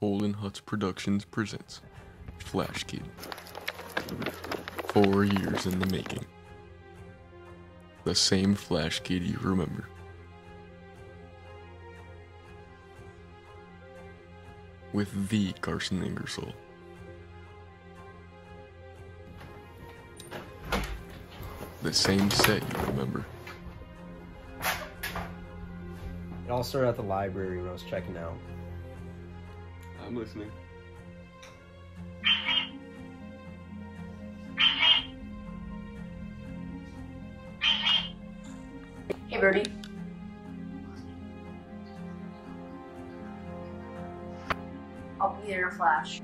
Holden Hutts Productions presents Flash Kid. Four years in the making. The same Flash Kid you remember. With the Carson Ingersoll. The same set you remember. It all started at the library when I was checking out. I'm listening. Hey, Birdie. I'll be there in a flash.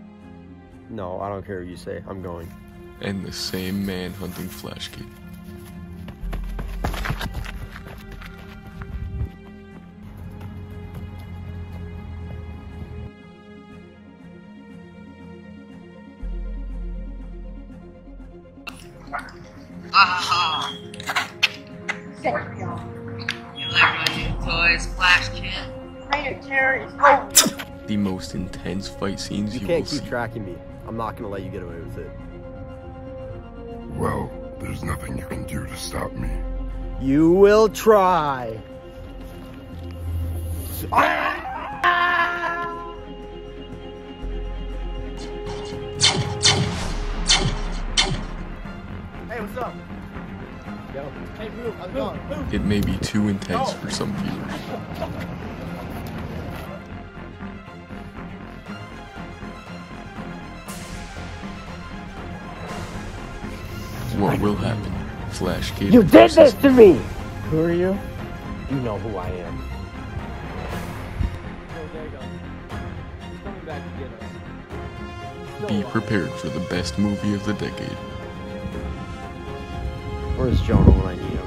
No, I don't care what you say. I'm going. And the same man hunting Flash Kid. Ah, you like my toys, Flash Kid? The most intense fight scenes You you, can't will keep see. tracking me. I'm not gonna let you get away with it. Well, there's nothing you can do to stop me. You will try. Hey, what's up? Yo. Hey, move. I'm going. Move. It may be too intense for some viewers. What will happen? Flash Kid. You did this to me! Who are you? You know who I am. Be prepared for the best movie of the decade. Where's Jonah when I need him?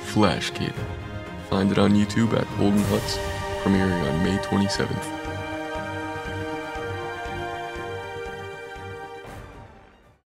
Flash Kid. Find it on YouTube at Holden Hutts, premiering on May 27th.